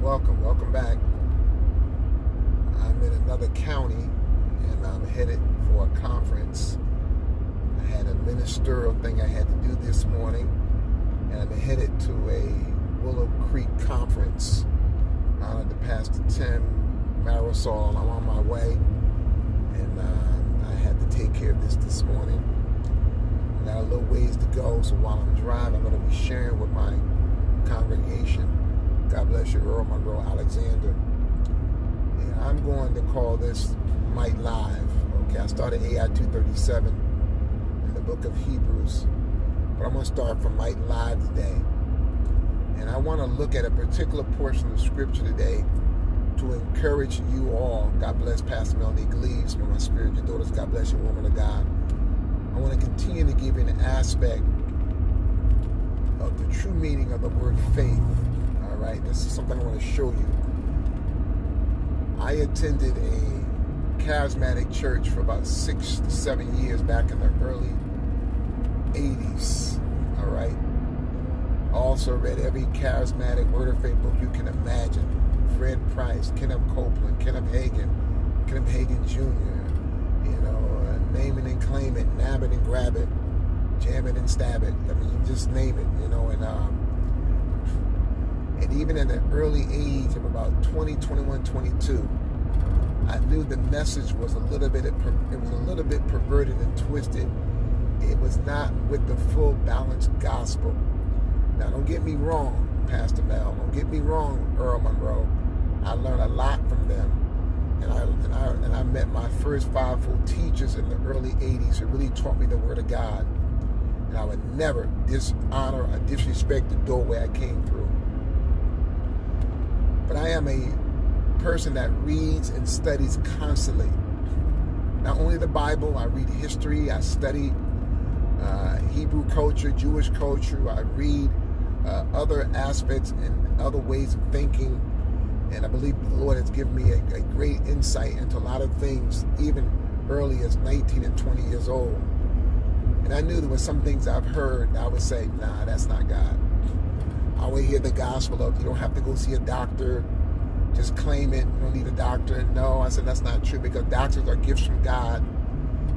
welcome, welcome back. I'm in another county and I'm headed for a conference. I had a ministerial thing I had to do this morning, and I'm headed to a Willow Creek conference out of the Pastor Tim Marisol. I'm on my way, and uh, I had to take care of this this morning. I got a little ways to go, so while I'm driving, I'm going to be sharing with my congregation God bless you, Earl Monroe Alexander. And I'm going to call this Might Live. Okay, I started AI 237 in the book of Hebrews, but I'm going to start from Might Live today. And I want to look at a particular portion of scripture today to encourage you all. God bless Pastor Melanie Gleaves, my spiritual daughters. God bless you, woman of God. I want to continue to give you an aspect of the true meaning of the word faith right? This is something I want to show you. I attended a charismatic church for about six to seven years back in the early 80s, all right? Also read every charismatic word of faith book you can imagine. Fred Price, Kenneth Copeland, Kenneth Hagin, Kenneth Hagin Jr., you know, name it and claim it, nab it and grab it, jam it and stab it. I mean, you just name it, you know, and um, and even in the early age of about 20, 21, 22, I knew the message was a little bit it was a little bit perverted and twisted. It was not with the full balanced gospel. Now, don't get me wrong, Pastor Mel. Don't get me wrong, Earl Monroe. I learned a lot from them, and I and I and I met my first fivefold teachers in the early '80s who really taught me the Word of God. And I would never dishonor or disrespect the doorway I came through but I am a person that reads and studies constantly. Not only the Bible, I read history, I study uh, Hebrew culture, Jewish culture, I read uh, other aspects and other ways of thinking. And I believe the Lord has given me a, a great insight into a lot of things, even early as 19 and 20 years old. And I knew there were some things I've heard I would say, nah, that's not God. I would hear the gospel of you don't have to go see a doctor, just claim it. You don't need a doctor. No, I said that's not true because doctors are gifts from God,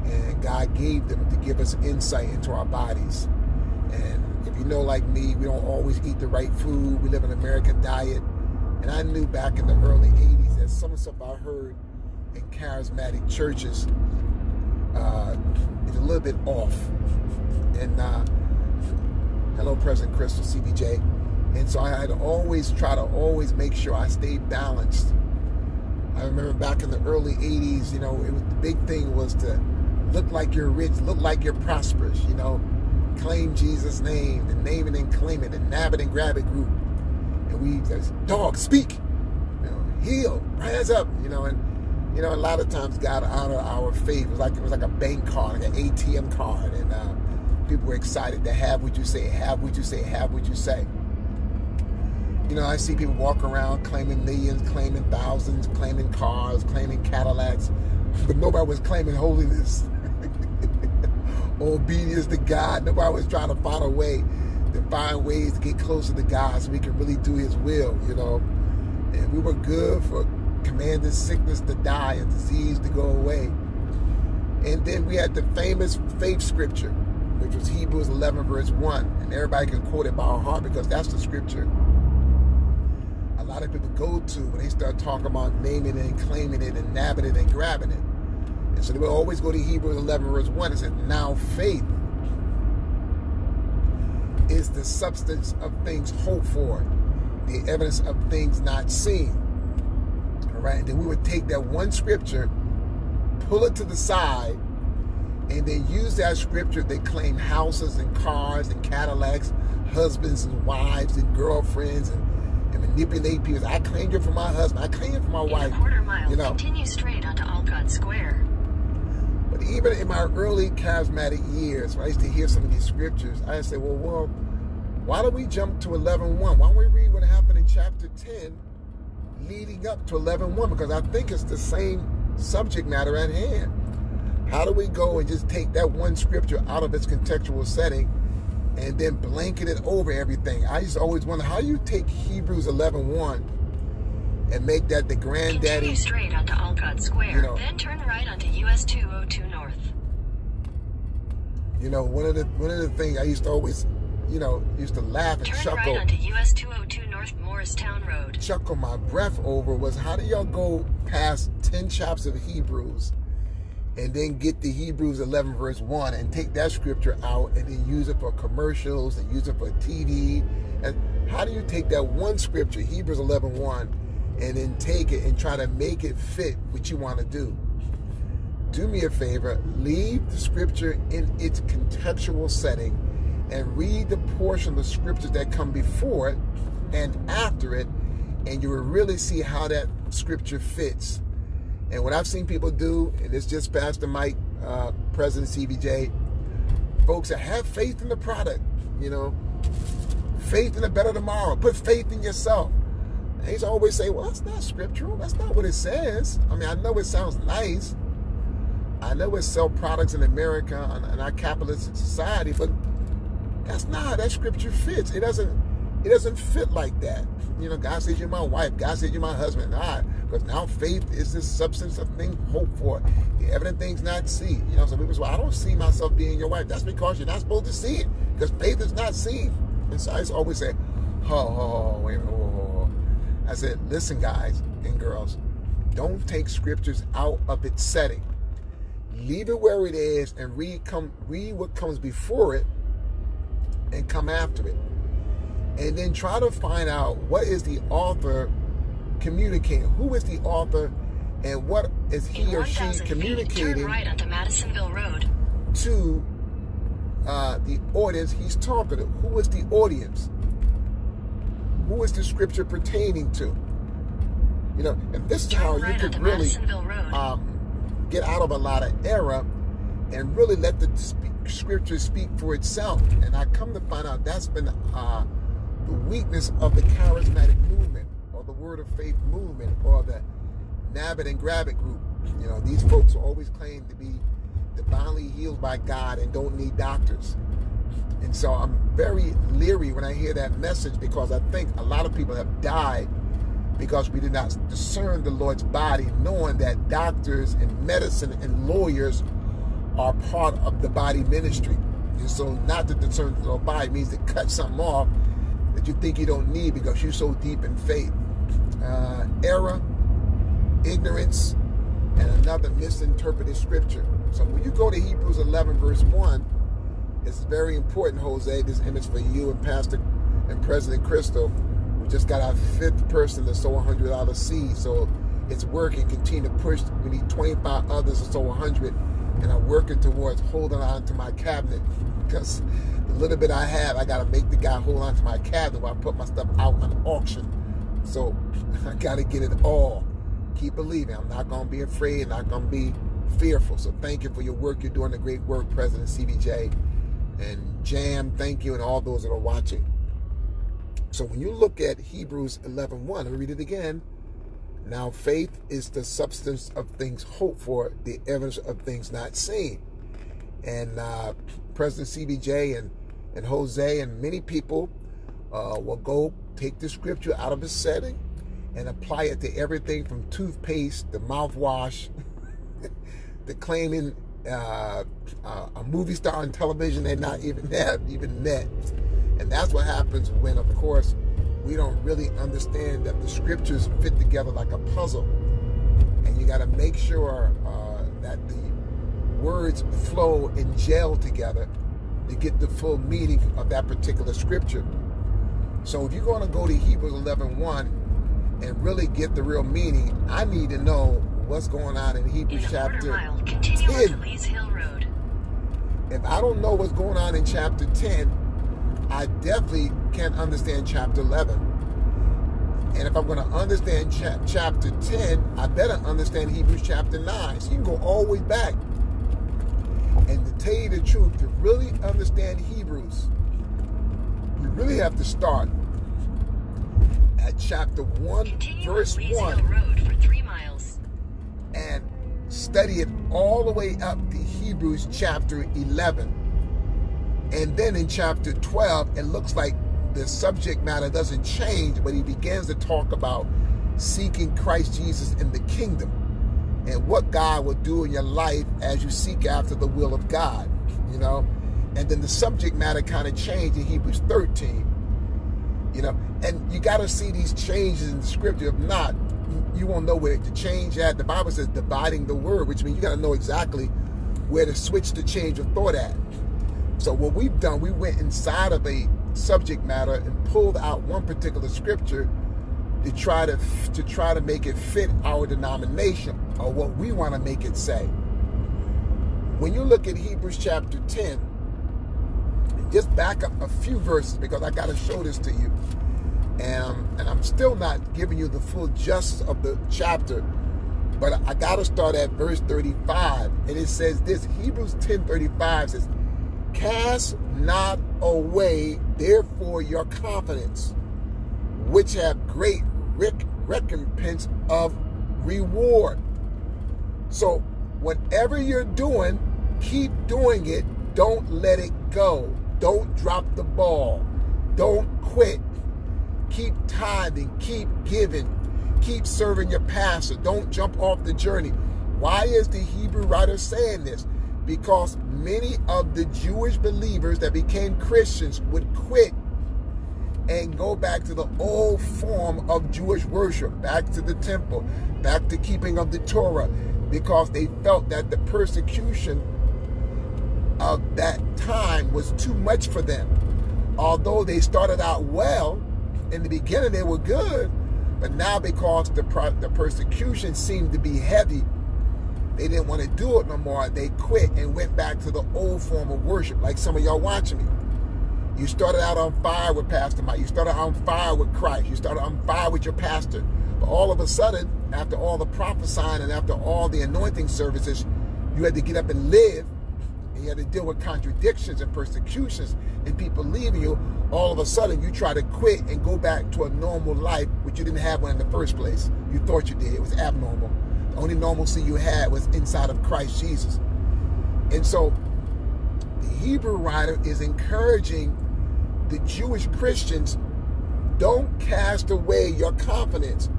and God gave them to give us insight into our bodies. And if you know, like me, we don't always eat the right food. We live in an American diet, and I knew back in the early '80s that some stuff I heard in charismatic churches uh, is a little bit off. And uh, hello, President Crystal CBJ. And so I had always try to always make sure I stayed balanced. I remember back in the early 80s, you know, it was, the big thing was to look like you're rich, look like you're prosperous, you know, claim Jesus' name, and name it and claim it, and nab it and grab it group. And we just, dog, speak, you know, heal, hands up, you know, and you know, a lot of times God of our faith. It was like it was like a bank card, like an ATM card, and uh, people were excited to have what you say, have what you say, have what you say. You know, I see people walk around claiming millions, claiming thousands, claiming cars, claiming Cadillacs, but nobody was claiming holiness obedience to God. Nobody was trying to find a way to find ways to get closer to God so we can really do His will, you know. And we were good for commanding sickness to die and disease to go away. And then we had the famous faith scripture, which was Hebrews 11, verse 1. And everybody can quote it by heart because that's the scripture lot of people go to when they start talking about naming it and claiming it and nabbing it and grabbing it. And so they will always go to Hebrews 11, verse 1 It says, Now faith is the substance of things hoped for, the evidence of things not seen. All right, and then we would take that one scripture, pull it to the side, and then use that scripture to claim houses and cars and Cadillacs, husbands and wives and girlfriends and and manipulate people. I claimed it for my husband. I claimed it for my In wife. Quarter mile, you know. continue straight onto Olcott Square. But even in my early charismatic years, when I used to hear some of these scriptures, I used to say, well, well, why don't we jump to 11.1? Why don't we read what happened in chapter 10 leading up to 11.1? Because I think it's the same subject matter at hand. How do we go and just take that one scripture out of its contextual setting and then blanket it over everything. I used to always wonder how you take Hebrews 11.1 and make that the granddaddy. Continue straight onto Olcott Square, You know- then turn right onto US 202 North. You know, one of the one of the things I used to always, you know, used to laugh and Turn chuckle, right onto US 202 North Morristown Road. chuckle my breath over was how do y'all go past ten chapters of Hebrews, and then get the Hebrews 11 verse one and take that scripture out and then use it for commercials and use it for TV, and how do you take that one scripture Hebrews 11 1 and then take it and try to make it fit what you want to do? do me a favor, leave the scripture in its contextual setting and read the portion of the scriptures that come before it and after it, and you will really see how that scripture fits. And what I've seen people do, and it's just Pastor Mike, uh, President CBJ, folks that have faith in the product, you know, faith in a better tomorrow, put faith in yourself. And he's always say, well, that's not scriptural. That's not what it says. I mean, I know it sounds nice. I know we sell products in America and our capitalist society, but that's not how that scripture fits. It doesn't. It doesn't fit like that. You know, God says you're my wife. God says you're my husband. I, because now faith is the substance of things hoped for, the evident things not seen. You know, some people say, well, I don't see myself being your wife. That's because you're not supposed to see it, because faith is not seen. And so I to always say, oh, oh, wait oh, oh. I said, listen, guys and girls, don't take scriptures out of its setting leave it where it is and read come read what comes before it and come after it and then try to find out what is the author communicating who is the author and what is In he or she 1,000 feet, communicating right onto Madisonville Road. to uh, the audience he's talking to who is the audience who is the scripture pertaining to you know and this is how Turn you right could really um, get out of a lot of error and really let the scripture speak for itself. And I come to find out that's been uh, the weakness of the charismatic movement or the word of faith movement or the nab it and grab it group. You know, these folks always claim to be divinely healed by God and don't need doctors. And so I'm very leery when I hear that message because I think a lot of people have died because we did not discern the Lord's body, knowing that doctors and medicine and lawyers are part of the body ministry. And so, not to discern the Lord's body means to cut something off that you think you don't need because you're so deep in faith. Uh, error, ignorance, and another misinterpreted scripture. So, when you go to Hebrews 11, verse 1, it's very important, Jose, this image for you and Pastor and President Crystal. We just got our fifth person to sow a hundred dollar seed, so it's working. Continue to push. We need 25 others to sow a hundred, and I'm working towards holding on to my cabinet because the little bit I have, I got to make the guy hold on to my cabinet while I put my stuff out on auction. So I got to get it all. Keep believing. I'm not to be afraid. Not to be fearful. So thank you for your work. You're doing the great work, President CBJ, and Jam. Thank you, and all those that are watching. So when you look at Hebrews 11.1, let me read it again. Now faith is the substance of things hoped for, the evidence of things not seen. And uh, President CBJ and, and Jose and many people uh, will go take the scripture out of its setting and apply it to everything from toothpaste to mouthwash to claiming uh, uh, a movie star on television they not even have even met. And that's what happens when, of course, we don't really understand that the scriptures fit together like a puzzle. And you got to make sure uh, that the words flow and gel together to get the full meaning of that particular scripture. So if you're going to go to Hebrews 11 and really get the real meaning, I need to know what's going on in Hebrews In chapter mile, 10. Hill Road. If I don't know what's going on in chapter 10, I definitely can't understand chapter 11. And if I'm going to understand cha- chapter 10, I better understand Hebrews chapter 9. So you can go all the way back. And to tell you the truth, to really understand Hebrews, you really have to start at chapter 1, Continue verse on 1 Road for three miles. and study it all the way up to Hebrews chapter 11. And then in chapter 12, it looks like the subject matter doesn't change, but he begins to talk about seeking Christ Jesus in the kingdom and what God will do in your life as you seek after the will of God, you know. And then the subject matter kind of changed in Hebrews 13, you know. And you got to see these changes in the scripture. If not, you won't know where to change at. The Bible says dividing the word, which means you got to know exactly where to switch the change of thought at. So what we've done, we went inside of a subject matter and pulled out one particular scripture to try to to try to make it fit our denomination or what we want to make it say. When you look at Hebrews chapter 10, just back up a few verses because I got to show this to you. And, and I'm still not giving you the full justice of the chapter, but I got to start at verse 35. And it says this Hebrews 10 35 says, Cast not away, therefore, your confidence, which have great recompense of reward. So, whatever you're doing, keep doing it. Don't let it go. Don't drop the ball. Don't quit. Keep tithing. Keep giving. Keep serving your pastor. Don't jump off the journey. Why is the Hebrew writer saying this? Because many of the Jewish believers that became Christians would quit and go back to the old form of Jewish worship, back to the temple, back to keeping of the Torah, because they felt that the persecution of that time was too much for them. Although they started out well, in the beginning they were good, but now because the, the persecution seemed to be heavy, they didn't want to do it no more. They quit and went back to the old form of worship, like some of y'all watching me. You started out on fire with Pastor Mike. You started on fire with Christ. You started on fire with your pastor. But all of a sudden, after all the prophesying and after all the anointing services, you had to get up and live. And you had to deal with contradictions and persecutions and people leaving you. All of a sudden, you try to quit and go back to a normal life, which you didn't have one in the first place. You thought you did. It was abnormal. The only normalcy you had was inside of Christ Jesus. And so Hebrew writer is encouraging the Jewish Christians don't cast away your confidence.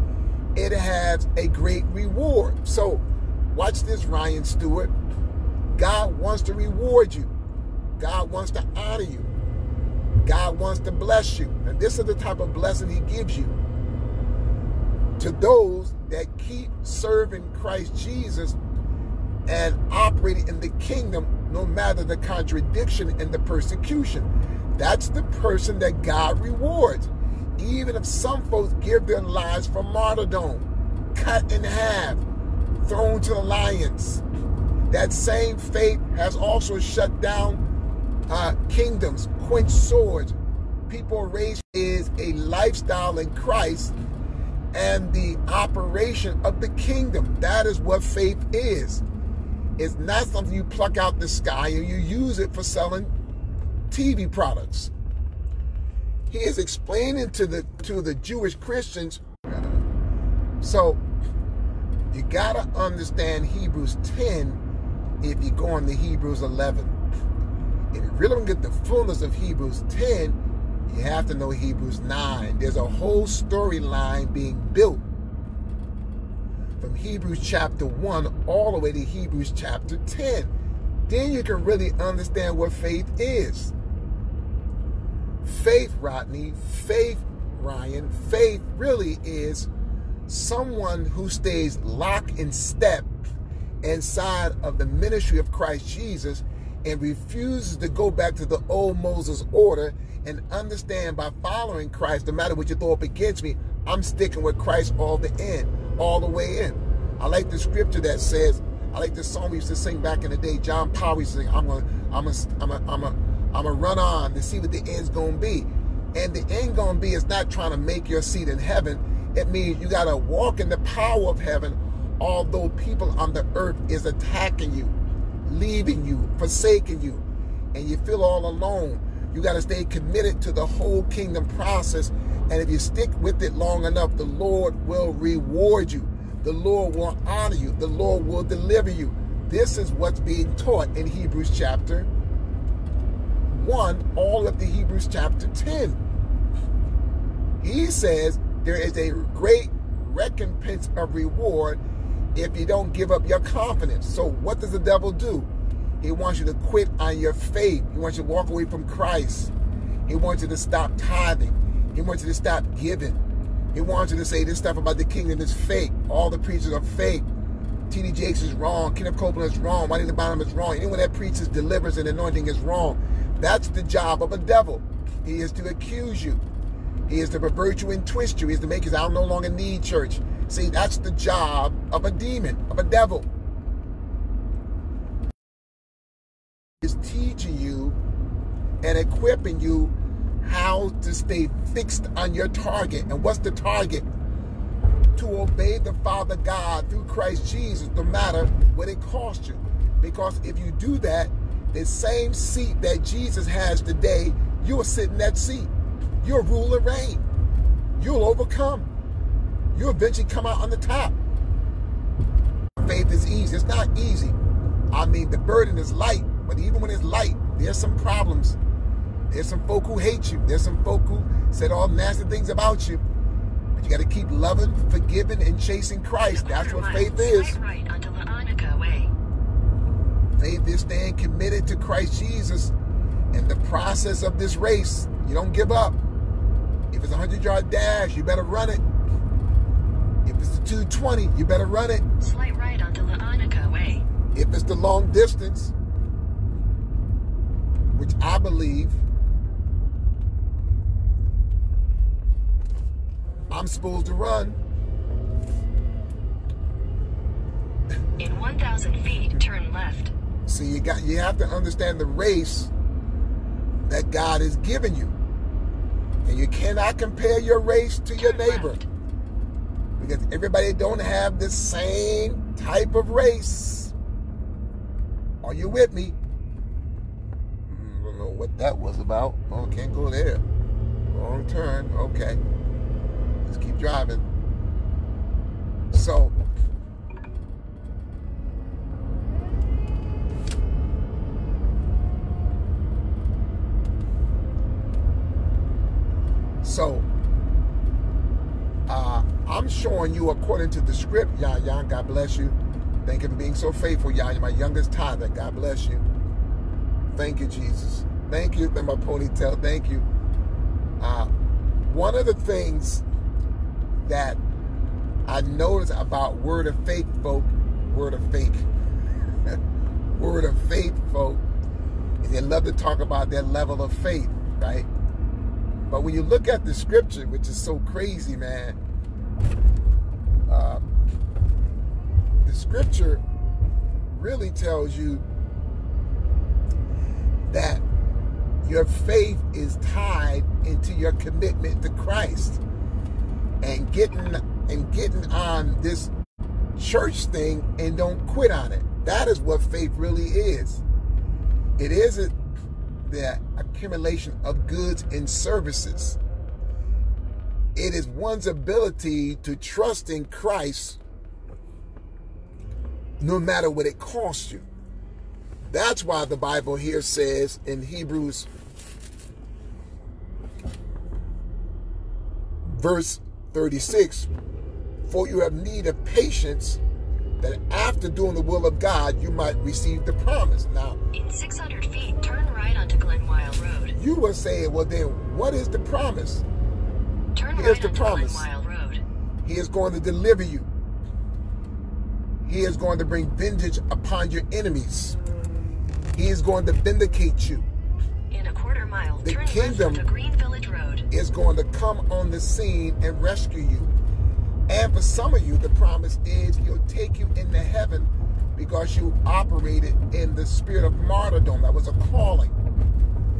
It has a great reward. So, watch this, Ryan Stewart. God wants to reward you, God wants to honor you, God wants to bless you. And this is the type of blessing He gives you to those that keep serving Christ Jesus and operating in the kingdom no matter the contradiction and the persecution. That's the person that God rewards. Even if some folks give their lives for martyrdom, cut in half, thrown to the lions. That same faith has also shut down uh, kingdoms, quenched swords. People raised is a lifestyle in Christ and the operation of the kingdom. That is what faith is. It's not something you pluck out the sky and you use it for selling TV products. He is explaining to the to the Jewish Christians. So you gotta understand Hebrews 10 if you go on to Hebrews 11. If you really to get the fullness of Hebrews 10, you have to know Hebrews 9. There's a whole storyline being built from Hebrews chapter 1 all the way to Hebrews chapter 10. Then you can really understand what faith is. Faith, Rodney, faith, Ryan, faith really is someone who stays locked in step inside of the ministry of Christ Jesus and refuses to go back to the old Moses order and understand by following Christ, no matter what you throw up against me, I'm sticking with Christ all the end, all the way in. I like the scripture that says, I like the song we used to sing back in the day. John Powell used to sing, I'm a, I'm a, I'm a, I'm a, I'm gonna run on to see what the end's gonna be. And the end gonna be is not trying to make your seat in heaven. It means you gotta walk in the power of heaven, although people on the earth is attacking you, leaving you, forsaking you, and you feel all alone. You gotta stay committed to the whole kingdom process. And if you stick with it long enough, the Lord will reward you. The Lord will honor you. The Lord will deliver you. This is what's being taught in Hebrews chapter 1 all up to Hebrews chapter 10. He says there is a great recompense of reward if you don't give up your confidence. So, what does the devil do? He wants you to quit on your faith. He wants you to walk away from Christ. He wants you to stop tithing. He wants you to stop giving. He wants you to say this stuff about the kingdom is fake. All the preachers are fake. T.D. Jakes is wrong. Kenneth Copeland is wrong. Juanita Bynum is wrong. Anyone that preaches deliverance and anointing is wrong. That's the job of a devil. He is to accuse you. He is to pervert you and twist you. He is to make you I no longer need church. See, that's the job of a demon, of a devil. Is teaching you and equipping you how to stay fixed on your target. And what's the target? To obey the Father God through Christ Jesus, no matter what it costs you. Because if you do that, the same seat that Jesus has today, you'll sit in that seat. You'll rule and reign. You'll overcome. You'll eventually come out on the top. Faith is easy. It's not easy. I mean, the burden is light, but even when it's light, there's some problems. There's some folk who hate you. There's some folk who said all nasty things about you. But you got to keep loving, forgiving, and chasing Christ. That's what faith is. Right onto La'anica Way. Faith is staying committed to Christ Jesus and the process of this race. You don't give up. If it's a 100 yard dash, you better run it. If it's a 220, you better run it. Slight right onto La'anica Way. If it's the long distance, which I believe I'm supposed to run, In 1,000 feet, turn left. see you got you have to understand the race that God has given you. And you cannot compare your race to your neighbor. left. because everybody don't have the same type of race. Are you with me? Mm, I don't know what that was about. Oh, can't go there. Wrong turn. Okay. Let's keep driving. So, so uh, I'm showing you according to the script, Yah God bless you. Thank you for being so faithful. You're my youngest tither. God bless you. Thank you, Jesus. Thank you. Then my ponytail. Thank you. Uh, one of the things that I noticed about word of faith folk, word of faith, word of faith folk, is they love to talk about their level of faith, right? But when you look at the scripture, which is so crazy, man, uh, the scripture really tells you that your faith is tied into your commitment to Christ and getting and getting on this church thing and don't quit on it. That is what faith really is. It isn't the accumulation of goods and services. It is one's ability to trust in Christ no matter what it costs you. That's why the Bible here says in Hebrews verse 36 For you have need of patience, that after doing the will of God, you might receive the promise. Now, In 600 feet, turn right onto Glenwile Road. you were saying, well, then, what is the promise? Turn Here's right the promise. Road. He is going to deliver you. He is going to bring vengeance upon your enemies. He is going to vindicate you. In a quarter mile, The turn kingdom- left onto Green Village Road. Is going to come on the scene and rescue you. And for some of you, the promise is he'll take you into heaven because you operated in the spirit of martyrdom. That was a calling.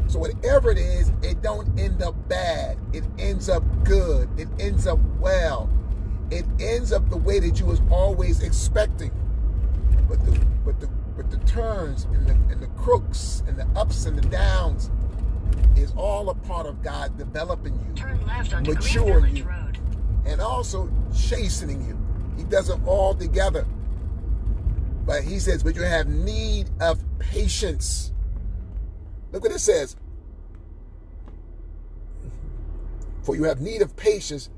So whatever it is, it don't end up bad. It ends up good. It ends up well. It ends up the way that you was always expecting. But the but the the turns and the and the crooks and the ups and the downs is all a part of God developing you Turn left onto Mature you. Road. and also chastening you. He does it all together. But he says, but you have need of patience. Look what it says. For you have need of patience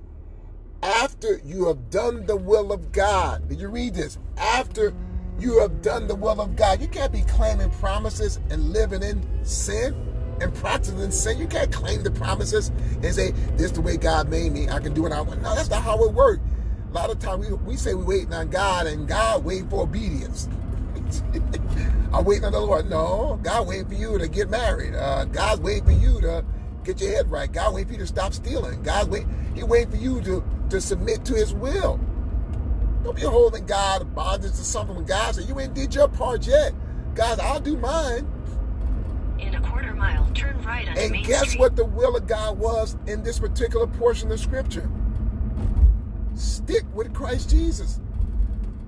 after you have done the will of God. Did you read this? After you have done the will of God. You can't be claiming promises and living in sin and practicing sin. You can't claim the promises and say, this is the way God made me. I can do what I want. No, that's not how it works. A lot of times we, we say we're waiting on God and God waiting for obedience. I'm waiting on the Lord. No, God waiting for you to get married. Uh, God's waiting for you to get your head right. God waiting for you to stop stealing. God's waiting, He waiting for you to, to submit to His will. Don't be holding God bondage to something when God said you ain't did your part yet. God, I'll do mine. In a quarter mile, turn right onto And Main guess Street. what the will of God was in this particular portion of Scripture? Stick with Christ Jesus.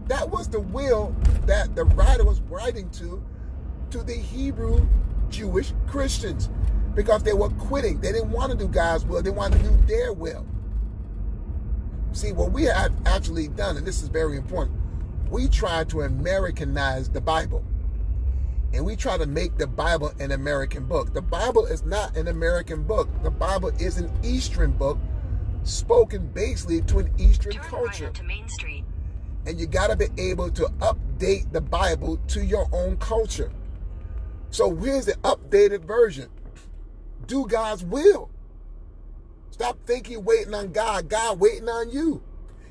That was the will that the writer was writing to, to the Hebrew Jewish Christians, because they were quitting. They didn't want to do God's will. They wanted to do their will. See, what we have actually done, and this is very important, we try to Americanize the Bible and we try to make the Bible an American book. The Bible is not an American book. The Bible is an Eastern book spoken basically to an Eastern Turn right culture. onto Main Street. And you got to be able to update the Bible to your own culture. So here's the updated version do God's will. Stop thinking waiting on God, God waiting on you.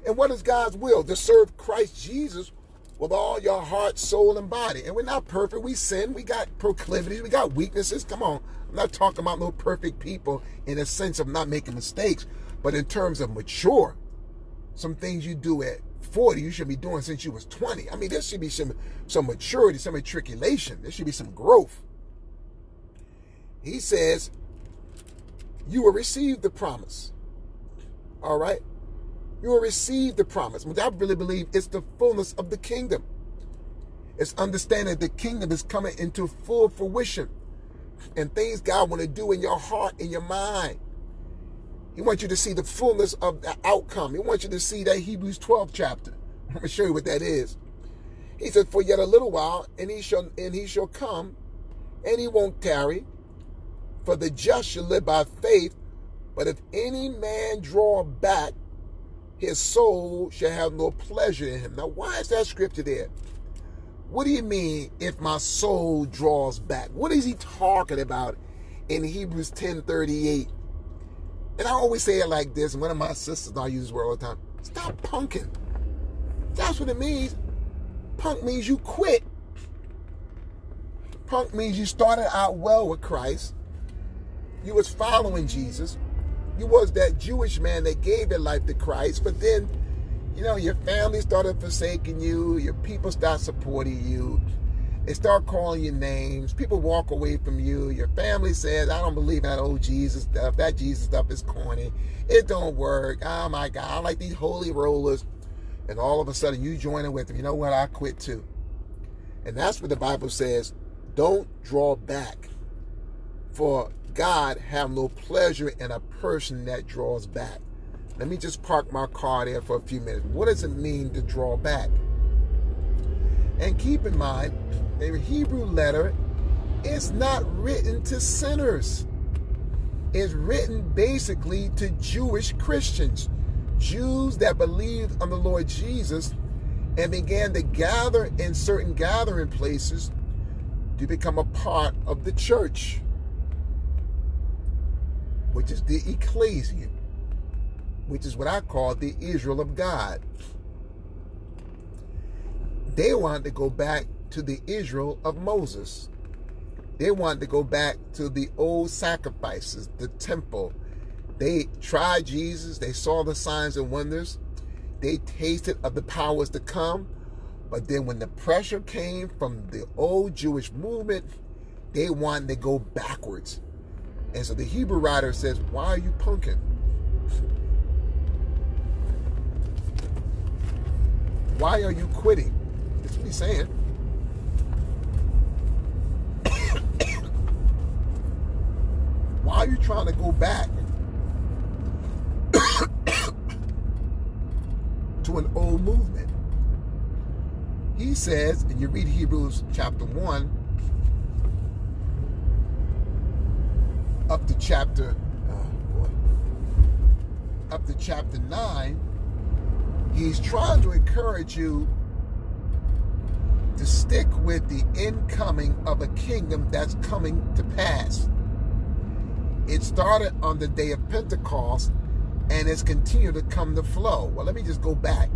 And what is God's will? To serve Christ Jesus with all your heart, soul, and body. And we're not perfect. We sin. We got proclivities. We got weaknesses. Come on. I'm not talking about no perfect people in a sense of not making mistakes, but in terms of mature. Some things you do at 40, you should be doing since you was 20. I mean, there should be some, some maturity, some matriculation. There should be some growth. He says, you will receive the promise. All right? You will receive the promise. Which I really believe it's the fullness of the kingdom. It's understanding the kingdom is coming into full fruition. And things God want to do in your heart, in your mind. He wants you to see the fullness of the outcome. He wants you to see that Hebrews 12 chapter. I'm going to show you what that is. He said, For yet a little while, and he shall and he shall come, and he won't tarry. For the just shall live by faith. But if any man draw back, his soul shall have no pleasure in him. Now, why is that scripture there? What do you mean if my soul draws back? What is he talking about in Hebrews 10 38? And I always say it like this, and one of my sisters, I use this word all the time. Stop punking. That's what it means. Punk means you quit. Punk means you started out well with Christ. You was following Jesus. You was that Jewish man that gave their life to Christ, but then, you know, your family started forsaking you. Your people start supporting you. They start calling you names. People walk away from you. Your family says, I don't believe that old Jesus stuff. That Jesus stuff is corny. It don't work. Oh my God. I like these holy rollers. And all of a sudden you join in with them. You know what? I quit too. And that's what the Bible says. Don't draw back. For God have no pleasure in a person that draws back. Let me just park my car there for a few minutes. What does it mean to draw back? And keep in mind, the Hebrew letter is not written to sinners. It's written basically to Jewish Christians, Jews that believed on the Lord Jesus and began to gather in certain gathering places to become a part of the church, which is the ecclesia, which is what I call the Israel of God. They wanted to go back to the Israel of Moses. They wanted to go back to the old sacrifices, the temple. They tried Jesus. They saw the signs and wonders. They tasted of the powers to come. But then when the pressure came from the old Jewish movement, they wanted to go backwards. And so the Hebrew writer says, why are you punking? Why are you quitting? That's what he's saying. Why are you trying to go back to an old movement? He says, and you read Hebrews chapter 1 up to chapter oh, boy, up to chapter 9 He's trying to encourage you to stick with the incoming of a kingdom that's coming to pass. It started on the day of Pentecost and it's continued to come to flow. Well, let me just go back.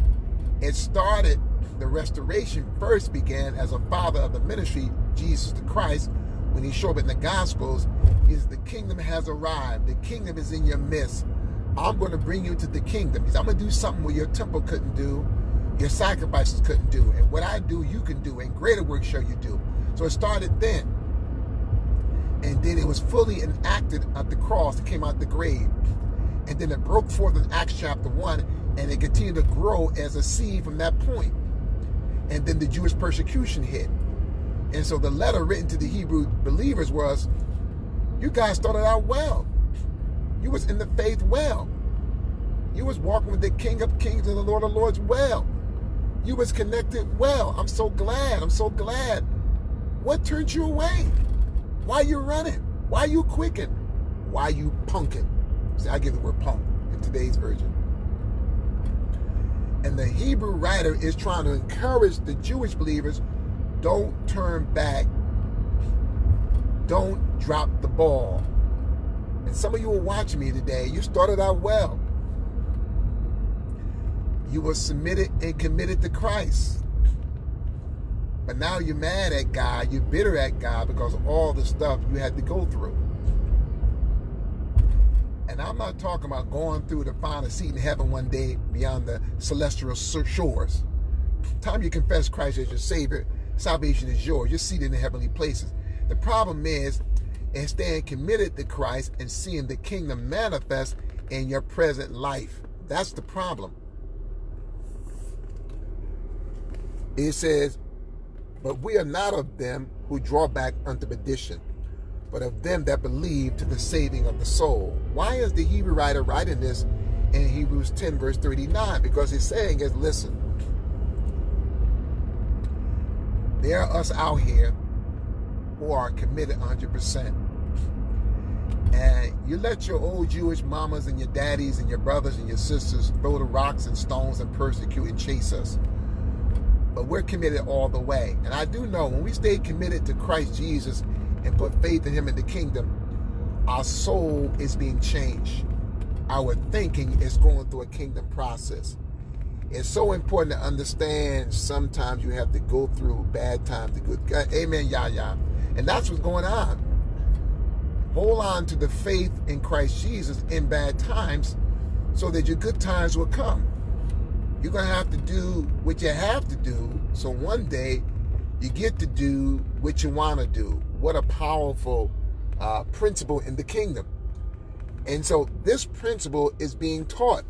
It started, the restoration first began as a father of the ministry, Jesus the Christ, when he showed up in the Gospels, is the kingdom has arrived. The kingdom is in your midst. I'm going to bring you to the kingdom. I'm going to do something where your temple couldn't do, your sacrifices couldn't do. And what I do, you can do, and greater work shall you do. So it started then. And then it was fully enacted at the cross. It came out the grave. And then it broke forth in Acts chapter 1, and it continued to grow as a seed from that point. And then the Jewish persecution hit. And so the letter written to the Hebrew believers was, you guys started out well. You was in the faith well. You was walking with the King of Kings and the Lord of Lords well. You was connected well. I'm so glad. I'm so glad. What turned you away? Why you running? Why you quicking? Why you punking? See, I give the word punk in today's version. And the Hebrew writer is trying to encourage the Jewish believers don't turn back. Don't drop the ball. And some of you are watching me today. You started out well. You were submitted and committed to Christ. But now you're mad at God. You're bitter at God because of all the stuff you had to go through. And I'm not talking about going through to find a seat in heaven one day beyond the celestial shores. Time you confess Christ as your Savior, salvation is yours. You're seated in heavenly places. The problem is, in staying committed to Christ and seeing the kingdom manifest in your present life. That's the problem. It says, But we are not of them who draw back unto perdition, but of them that believe to the saving of the soul. Why is the Hebrew writer writing this in Hebrews 10, verse 39? Because he's saying is, listen, there are us out here who are committed 100%. And you let your old Jewish mamas and your daddies and your brothers and your sisters throw the rocks and stones and persecute and chase us. But we're committed all the way. And I do know when we stay committed to Christ Jesus and put faith in him in the kingdom, our soul is being changed. Our thinking is going through a kingdom process. It's so important to understand sometimes you have to go through bad times to good. Amen, Yah And that's what's going on. Hold on to the faith in Christ Jesus in bad times so that your good times will come. You're going to have to do what you have to do so one day you get to do what you want to do what a powerful uh, principle in the kingdom. And so this principle is being taught.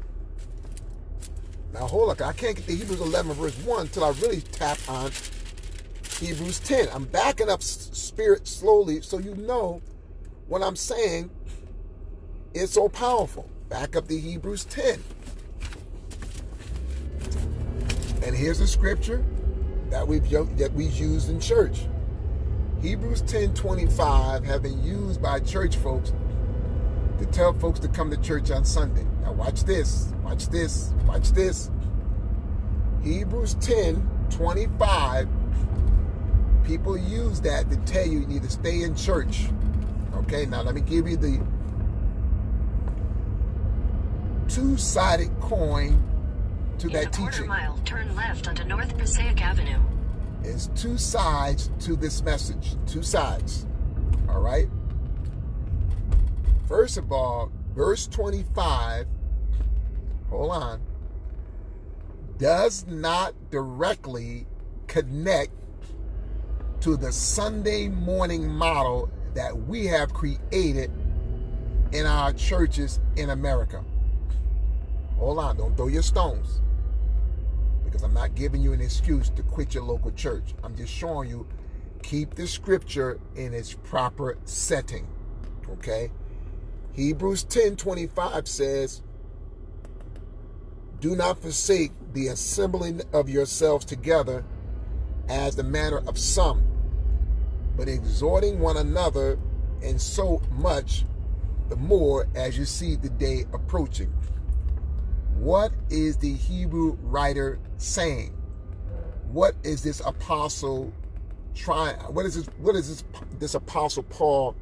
Now hold on, I can't get to Hebrews 11 verse 1 until I really tap on Hebrews 10. I'm backing up spirit slowly so you know what I'm saying is so powerful. Back up to Hebrews 10. And here's a scripture that we've that we've used in church. Hebrews 10 25 have been used by church folks to tell folks to come to church on Sunday. Now, watch this, watch this, watch this. Hebrews 10 25, people use that to tell you you need to stay in church. Okay, now let me give you the two sided coin to In that a quarter teaching. mile, turn left onto North Passaic Avenue. There's two sides to this message. Two sides. All right? First of all, verse 25, hold on, does not directly connect to the Sunday morning model that we have created in our churches in America. Hold on, don't throw your stones because I'm not giving you an excuse to quit your local church. I'm just showing you keep the scripture in its proper setting. Okay? Hebrews 10 25 says, Do not forsake the assembling of yourselves together as the manner of some, but exhorting one another, and so much the more as you see the day approaching. What is the Hebrew writer saying? What is this apostle trying? What is this? What is this? This apostle Paul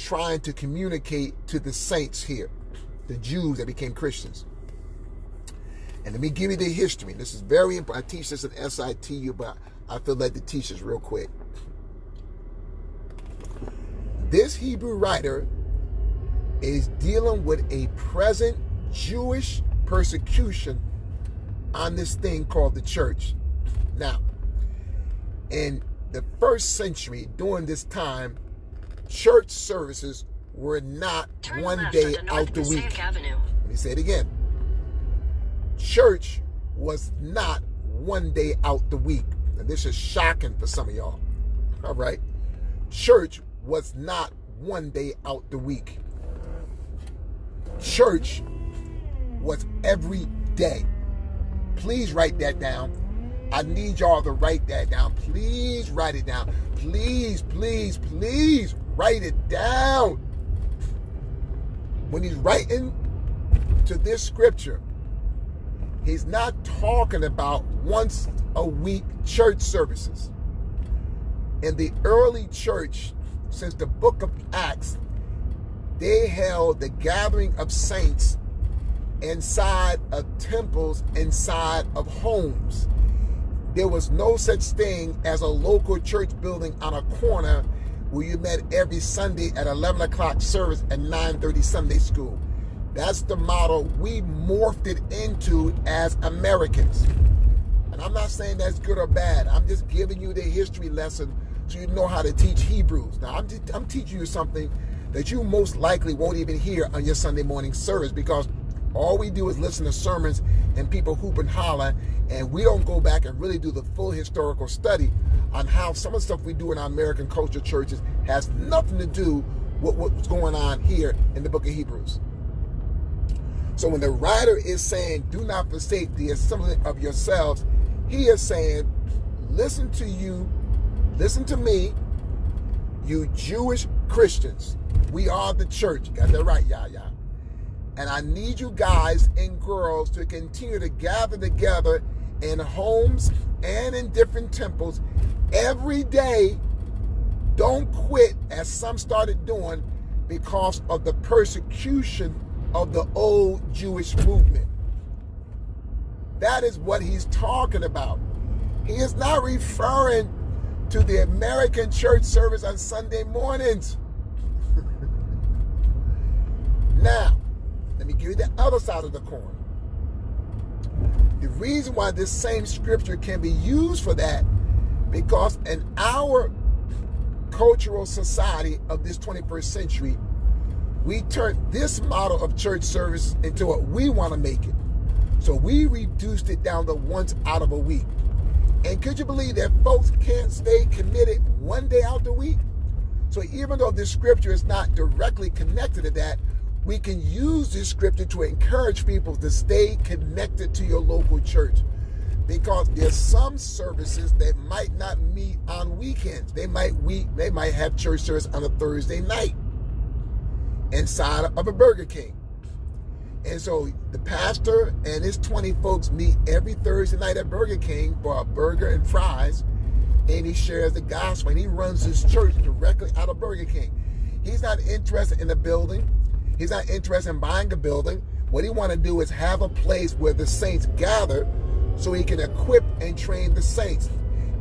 trying to communicate to the saints here, the Jews that became Christians? And let me give you the history. This is very important. I teach this at SITU, but I feel like to teach this real quick. This Hebrew writer is dealing with a present Jewish persecution on this thing called the church. Now, in the first century, during this time, church services were not Turn one day out the week. Avenue. Let me say it again. Church was not one day out the week. And this is shocking for some of y'all. All right. Church was not one day out the week. Church was every day. Please write that down. I need y'all to write that down. Please write it down. Please, please, please write it down. When he's writing to this scripture, he's not talking about once a week church services. In the early church, since the book of Acts, they held the gathering of saints inside of temples, inside of homes. There was no such thing as a local church building on a corner where you met every Sunday at 11 o'clock service and 9.30 Sunday school. That's the model we morphed it into as Americans. And I'm not saying that's good or bad. I'm just giving you the history lesson so you know how to teach Hebrews. Now, I'm, I'm teaching you something that you most likely won't even hear on your Sunday morning service because all we do is listen to sermons and people hoop and holler, and we don't go back and really do the full historical study on how some of the stuff we do in our American culture churches has nothing to do with what's going on here in the book of Hebrews. So when the writer is saying, do not forsake the assembly of yourselves, he is saying, listen to you, listen to me, you Jewish Christians. We are the church. Got that right, y'all, y'all. And I need you guys and girls to continue to gather together in homes and in different temples every day. Don't quit as some started doing because of the persecution of the old Jewish movement. That is what he's talking about. He is not referring to the American church service on Sunday mornings. now, let me give you the other side of the coin. The reason why this same scripture can be used for that, because in our cultural society of this 21st century, we turn this model of church service into what we want to make it. So we reduced it down to once out of a week. And could you believe that folks can't stay committed one day out of the week? So even though this scripture is not directly connected to that, we can use this scripture to encourage people to stay connected to your local church. Because there's some services that might not meet on weekends. They might we they might have church service on a Thursday night inside of a Burger King. And so the pastor and his 20 folks meet every Thursday night at Burger King for a burger and fries. And he shares the gospel and he runs his church directly out of Burger King. He's not interested in the building. He's not interested in buying a building. What he want to do is have a place where the saints gather so he can equip and train the saints.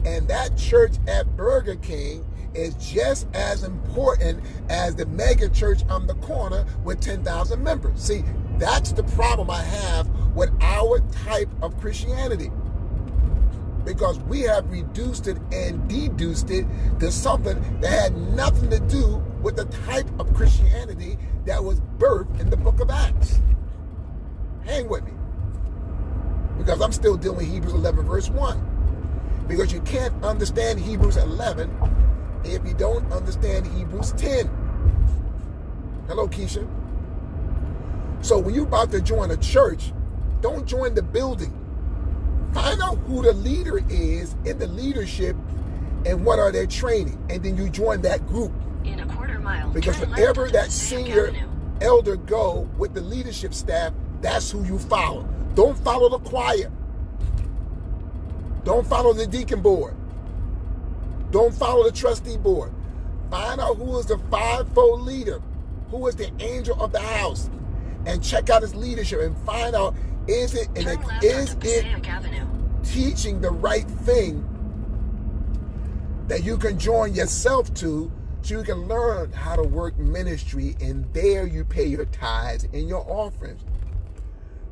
And that church at Burger King is just as important as the mega church on the corner with 10,000 members. See, that's the problem I have with our type of Christianity. Because we have reduced it and deduced it to something that had nothing to do with the type of Christianity that was birthed in the book of Acts. Hang with me. Because I'm still dealing with Hebrews 11, verse 1. Because you can't understand Hebrews 11 if you don't understand Hebrews 10. Hello, Keisha. So when you're about to join a church, don't join the building. Find out who the leader is in the leadership and what are their training. And then you join that group. In a quarter mile, Because wherever that senior Avenue. elder go with the leadership staff, That's who you follow. Don't follow the choir. Don't follow the deacon board. Don't follow the trustee board. Find out who is the fivefold leader, who is the angel of the house, and check out his leadership and find out is it and Turn it, is it Avenue. teaching the right thing that you can join yourself to so you can learn how to work ministry and there you pay your tithes and your offerings.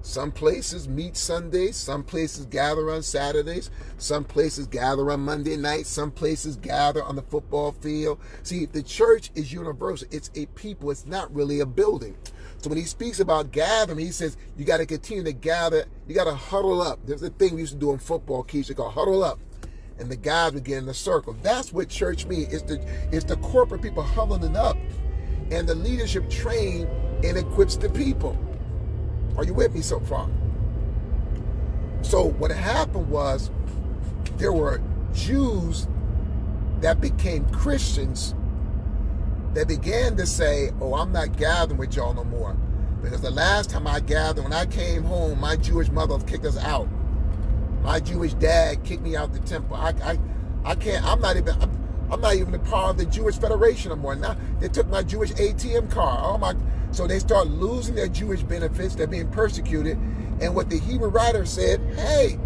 Some places meet Sundays, some places gather on Saturdays, some places gather on Monday nights, some places gather on the football field. See, the church is universal. It's a people, it's not really a building. So when he speaks about gathering, he says you got to continue to gather, you got to huddle up. There's a thing we used to do in football, Keisha, called huddle up. And the guys would get in a circle. That's what church means. It's the it's the corporate people huddling up. And the leadership train and equips the people. Are you with me so far? So what happened was there were Jews that became Christians that began to say, Oh, I'm not gathering with y'all no more. Because the last time I gathered, when I came home, my Jewish mother kicked us out. My Jewish dad kicked me out the temple. I, I, I can't. I'm not even. I'm, I'm not even a part of the Jewish Federation anymore. Now they took my Jewish ATM card. Oh my! So they start losing their Jewish benefits. They're being persecuted. And what the Hebrew writer said, hey,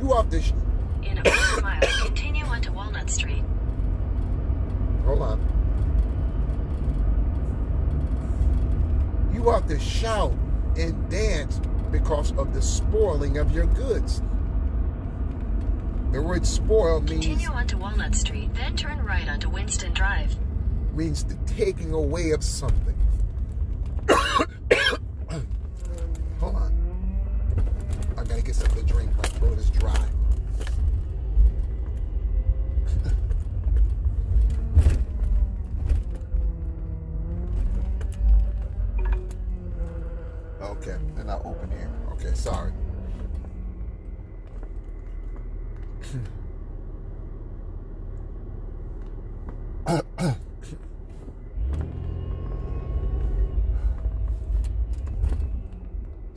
you off the. Sh- In a mile, continue onto Walnut Street. Hold on. You ought to shout and dance because of the spoiling of your goods. The word spoil means Continue onto Walnut Street, then turn right onto Winston Drive. means the taking away of something.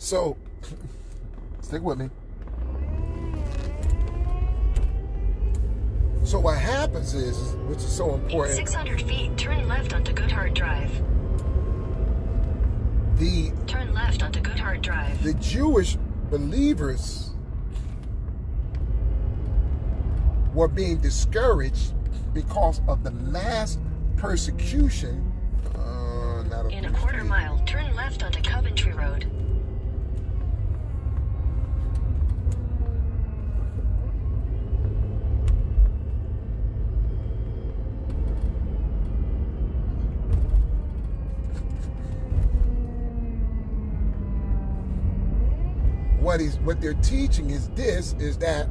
So, stick with me. So what happens is, which is so important, 600 feet, turn left onto Goodhart Drive. the Turn left onto Goodhart Drive. the Jewish believers were being discouraged because of the mass persecution. Uh, not In a quarter mile, turn left onto Coventry Road. What is what they're teaching is this is that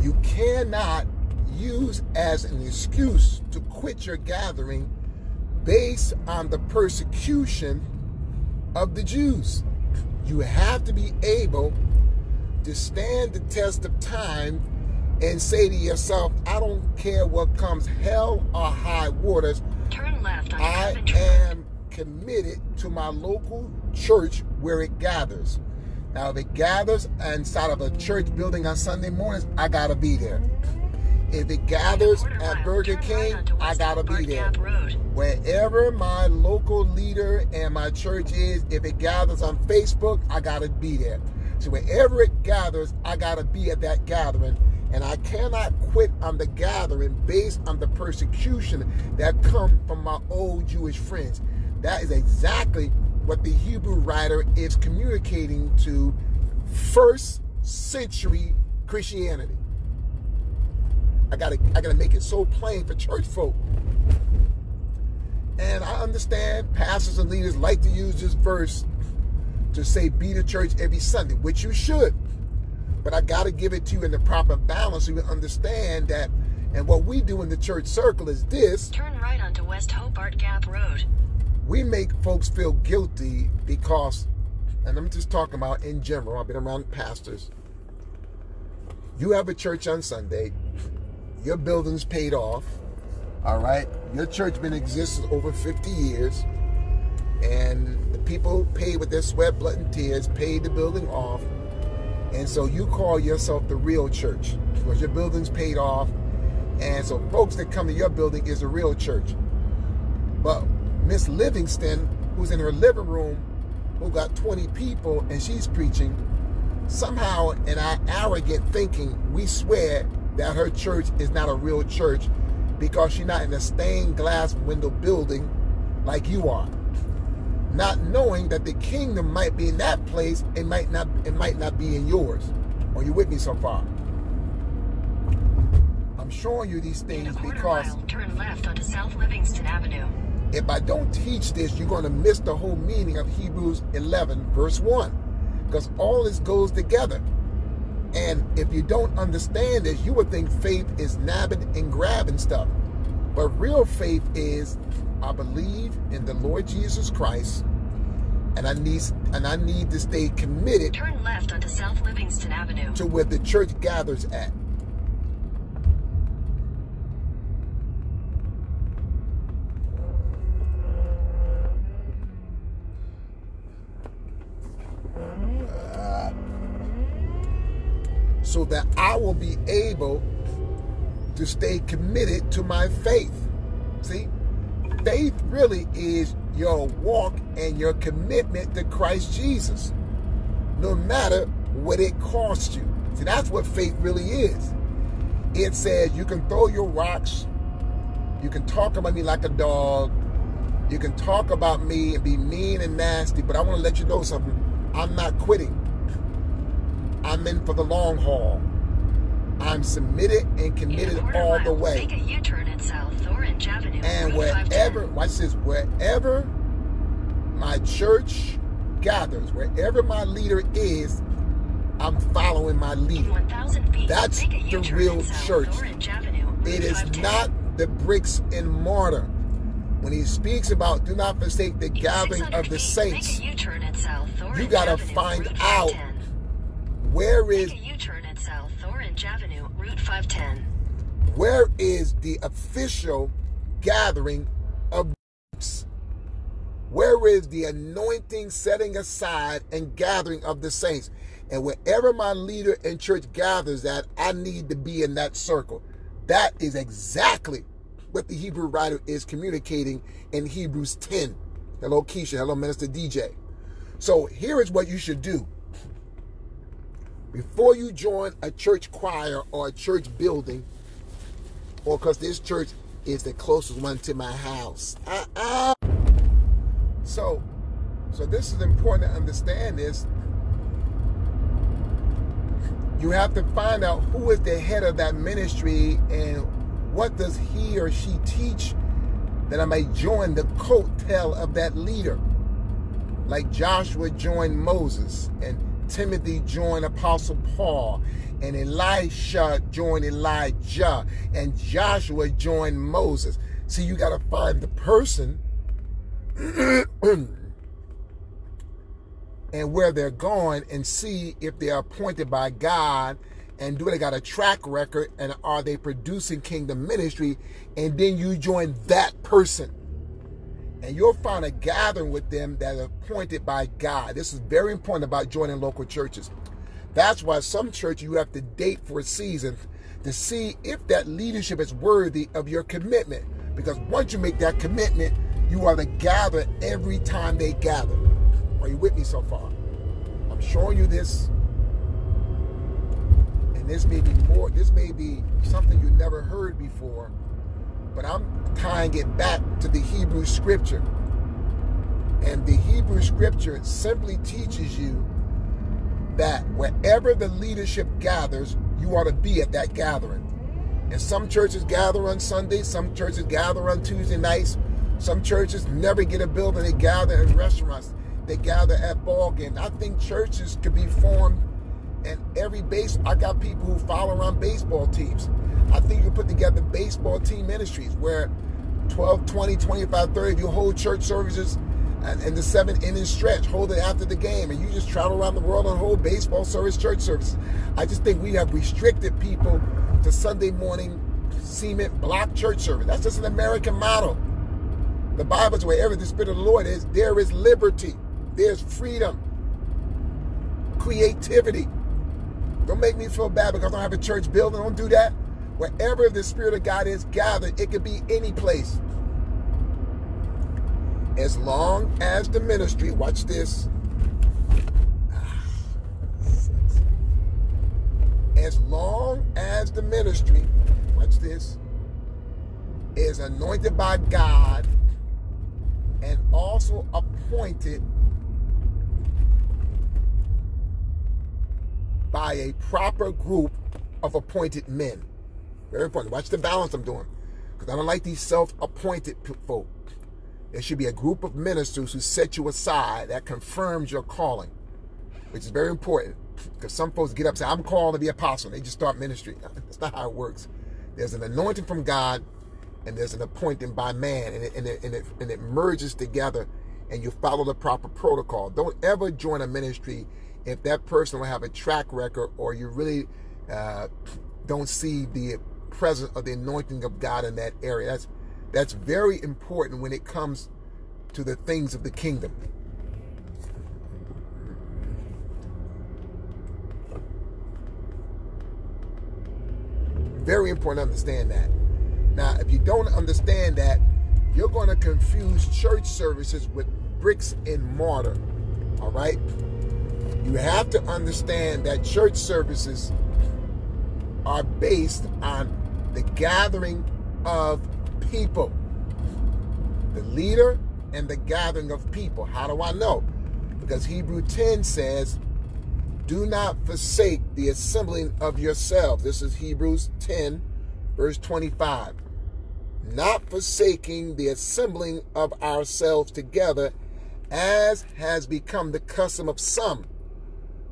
you cannot use as an excuse to quit your gathering based on the persecution of the Jews. You have to be able to stand the test of time and say to yourself, I don't care what comes, hell or high waters, Turn left onto I am committed to my local church where it gathers. Now, if it gathers inside of a church building on Sunday mornings, I gotta be there. If it gathers at Burger King, I gotta be there. Wherever my local leader and my church is, if it gathers on Facebook, I gotta be there. So wherever it gathers, I gotta be at that gathering. And I cannot quit on the gathering based on the persecution that come from my old Jewish friends. That is exactly what the Hebrew writer is communicating to first century Christianity. I gotta I gotta make it so plain for church folk. And I understand pastors and leaders like to use this verse to say be the church every Sunday, which you should. But I got to give it to you in the proper balance so you understand that. And what we do in the church circle is this Turn right onto West Hobart Gap Road. We make folks feel guilty because, and I'm just talking about in general, I've been around pastors. You have a church on Sunday, your building's paid off, all right? Your church been in existence over 50 years, and the people paid with their sweat, blood, and tears, paid the building off. And so you call yourself the real church because your building's paid off. And so folks that come to your building is a real church. But Miss Livingston, who's in her living room, who got 20 people and she's preaching, somehow in our arrogant thinking, we swear that her church is not a real church because she's not in a stained glass window building like you are. Not knowing that the kingdom might be in that place, it might not it might not be in yours. Are you with me so far? I'm showing you these things because mile, turn left onto South Livingston Avenue. If I don't teach this, you're going to miss the whole meaning of Hebrews 11, verse 1. Because all this goes together. And if you don't understand this, you would think faith is nabbing and grabbing stuff. But real faith is I believe in the Lord Jesus Christ and I need and I need to stay committed Turn left onto South Livingston Avenue. to where the church gathers at. so that I will be able to stay committed to my faith. See, faith really is your walk and your commitment to Christ Jesus, no matter what it costs you. See, that's what faith really is. It says you can throw your rocks, you can talk about me like a dog, you can talk about me and be mean and nasty, but I want to let you know something. I'm not quitting. I'm in for the long haul. I'm submitted and committed all mile, the way. Make a U-turn at South Orange Avenue. And wherever, watch this, wherever my church gathers, wherever my leader is, I'm following my leader. feet, That's the real church. Avenue. It is not the bricks and mortar. When he speaks about do not forsake the In gathering of the feet, saints, Make a U-turn at South Orange gotta Avenue, find out 510. where is Avenue, Route 510. where is the official gathering of groups? Where is the anointing setting aside and gathering of the saints? And wherever my leader in church gathers at, I need to be in that circle. That is exactly what the Hebrew writer is communicating in Hebrews 10. Hello, Keisha. Hello, Minister DJ. So here is what you should do. Before you join a church choir or a church building, or because this church is the closest one to my house. Uh-uh. So, so this is important to understand this. You have to find out who is the head of that ministry and what does he or she teach that I may join the coattail of that leader. Like Joshua joined Moses and Timothy joined Apostle Paul and Elisha joined Elijah and Joshua joined Moses. See, you got to find the person and where they're going and see if they're appointed by God and do they got a track record and are they producing kingdom ministry and then you join that person and you'll find a gathering with them that are appointed by God. This is very important about joining local churches. That's why some churches you have to date for a season to see if that leadership is worthy of your commitment. Because once you make that commitment, you are to gather every time they gather. Are you with me so far? I'm showing you this. And this may be more, this may be something you never heard before, but I'm tying it back to the Hebrew scripture. And the Hebrew scripture simply teaches you that wherever the leadership gathers, you ought to be at that gathering. And some churches gather on Sundays, some churches gather on Tuesday nights, some churches never get a building, they gather in restaurants, they gather at ball games. I think churches could be formed and every base I got people who follow around baseball teams. I think you put together baseball team ministries where 12, 20, 25, 30 of you hold church services and, and the seven inning stretch, hold it after the game, and you just travel around the world and hold baseball service, church services. I just think we have restricted people to Sunday morning cement block church service. That's just an American model. The Bible says wherever the Spirit of the Lord is, there is liberty. There's freedom. Creativity. Don't make me feel bad because I don't have a church building. Don't do that. Wherever the Spirit of God is gathered, it could be any place. As long as the ministry, watch this. Ah, as long as the ministry, watch this, is anointed by God and also appointed by a proper group of appointed men. Very important. Watch the balance I'm doing. Because I don't like these self-appointed folk. There should be a group of ministers who set you aside that confirms your calling, which is very important. Because some folks get up and say, I'm called to be apostle. They just start ministry. That's not how it works. There's an anointing from God and there's an appointing by man, and it, and it, and it, and it merges together, and you follow the proper protocol. Don't ever join a ministry if that person will have a track record or you really uh, don't see the presence of the anointing of God in that area. That's that's very important when it comes to the things of the kingdom. Very important to understand that. Now, if you don't understand that, you're going to confuse church services with bricks and mortar. All right? You have to understand that church services are based on the gathering of people. The leader and the gathering of people. How do I know? Because Hebrew 10 says, do not forsake the assembling of yourselves. This is Hebrews 10, verse 25. Not forsaking the assembling of ourselves together, as has become the custom of some,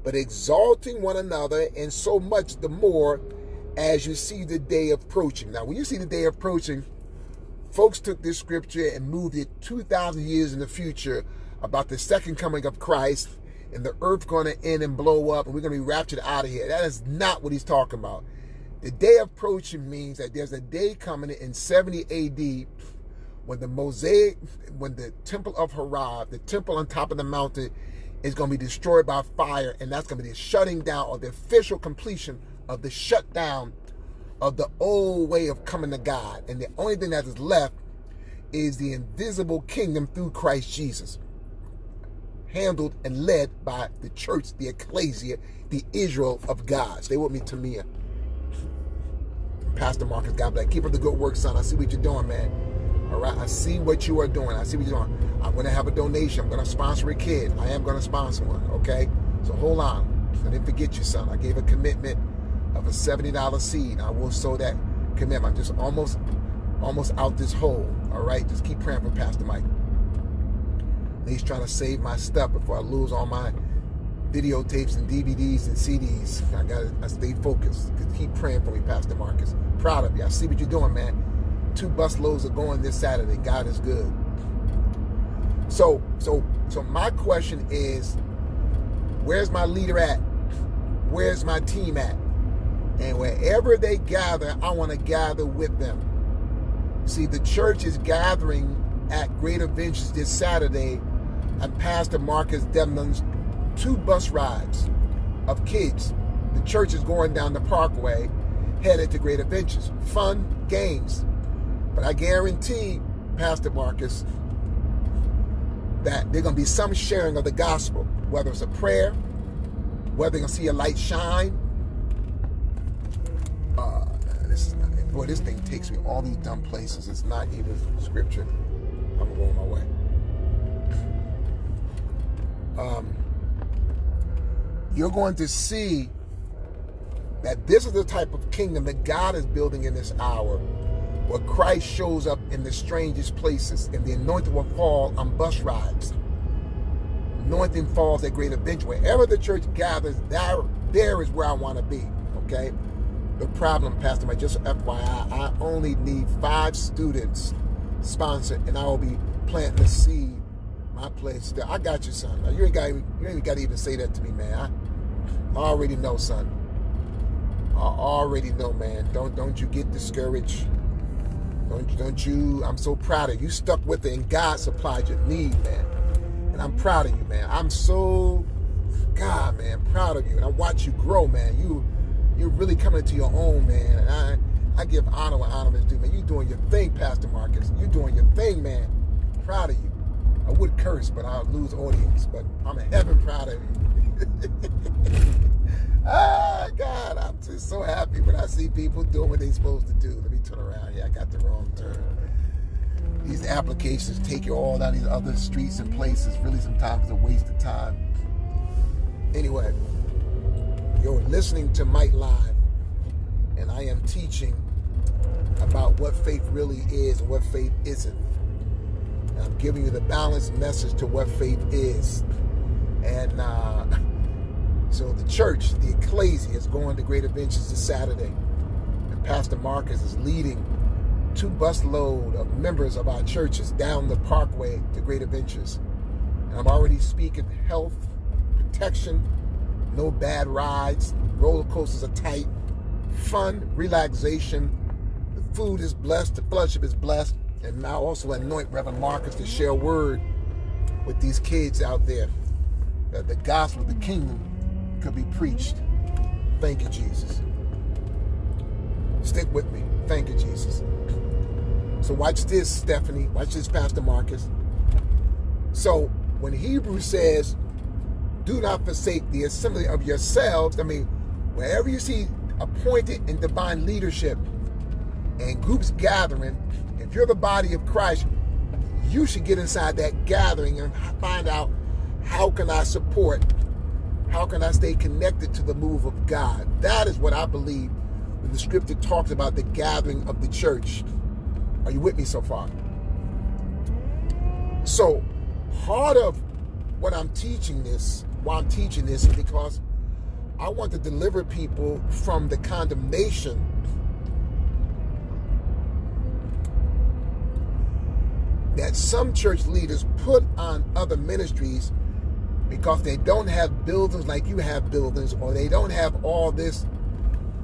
but exalting one another, and so much the more as you see the day approaching. Now, when you see the day approaching, folks took this scripture and moved it 2,000 years in the future about the second coming of Christ and the earth going to end and blow up and we're going to be raptured out of here. That is not what he's talking about. The day approaching means that there's a day coming in 70 AD when the mosaic, when the temple of Herod, the temple on top of the mountain, is going to be destroyed by fire, and that's going to be the shutting down or the official completion of the shutdown of the old way of coming to God. And the only thing that is left is the invisible kingdom through Christ Jesus handled and led by the church, the ecclesia, the Israel of God. Stay with me, Tamia. Pastor Marcus, God bless. Keep up the good work, son. I see what you're doing, man. All right, I see what you are doing. I see what you're doing. I'm going to have a donation. I'm going to sponsor a kid. I am going to sponsor one, okay? So hold on. I didn't forget you, son. I gave a commitment of a $70 seed. I will sow that commitment. I'm just almost, almost out this hole, all right? Just keep praying for Pastor Mike. He's trying to save my stuff before I lose all my videotapes and DVDs and CDs. I gotta stay focused. Keep praying for me, Pastor Marcus. Proud of you. I see what you're doing, man. Two bus loads are going this Saturday. God is good. So, so, so my question is, where's my leader at? Where's my team at? And wherever they gather, I want to gather with them. See, the church is gathering at Great Adventures this Saturday and Pastor Marcus Devlin's two bus rides of kids. The church is going down the parkway headed to Great Adventures. Fun, games. But I guarantee, Pastor Marcus, that there's going to be some sharing of the gospel, whether it's a prayer, whether they're going to see a light shine. This, boy, this thing takes me all these dumb places. It's not even scripture. I'm going my way. Um, you're going to see that this is the type of kingdom that God is building in this hour, where Christ shows up in the strangest places, and the anointing will fall on bus rides. Anointing falls at great events. Wherever the church gathers, there, there is where I want to be. Okay? The problem, Pastor Mike, just FYI, I only need five students sponsored, and I will be planting a seed my place. I got you, son. You ain't got you ain't got to even say that to me, man. I already know, son. I already know, man. Don't don't you get discouraged. Don't, don't you? I'm so proud of you. You stuck with it, and God supplied your need, man. And I'm proud of you, man. I'm so, God, man, proud of you. And I watch you grow, man. You, you're really coming to your own, man. And I, I give honor where honor is due, man. You doing your thing, Pastor Marcus. You're doing your thing, man. Proud of you. I would curse, but I'll lose audience. But I'm heaven proud of you. ah, God, I'm just so happy when I see people doing what they're supposed to do. Let me turn around here. I got the wrong turn. These applications take you all down these other streets and places. Really, sometimes it's a waste of time. Anyway, you're listening to Mike Live, and I am teaching about what faith really is and what faith isn't. And I'm giving you the balanced message to what faith is. And uh, so the church, the ecclesia, is going to Great Adventures this Saturday. And Pastor Marcus is leading two busload of members of our churches down the parkway to Great Adventures. And I'm already speaking health, protection, no bad rides, roller coasters are tight, fun, relaxation. The food is blessed, the fellowship is blessed, and now also anoint Reverend Marcus to share word with these kids out there that the gospel of the kingdom could be preached. Thank you, Jesus. Stick with me. Thank you, Jesus. So watch this, Stephanie. Watch this, Pastor Marcus. So when Hebrews says, do not forsake the assembly of yourselves, I mean, wherever you see appointed and divine leadership and groups gathering, if you're the body of Christ, you should get inside that gathering and find out how can I support, how can I stay connected to the move of God. That is what I believe when the scripture talks about the gathering of the church. Are you with me so far? So, part of what I'm teaching this, why I'm teaching this, is because I want to deliver people from the condemnation. That some church leaders put on other ministries because they don't have buildings like you have buildings or they don't have all this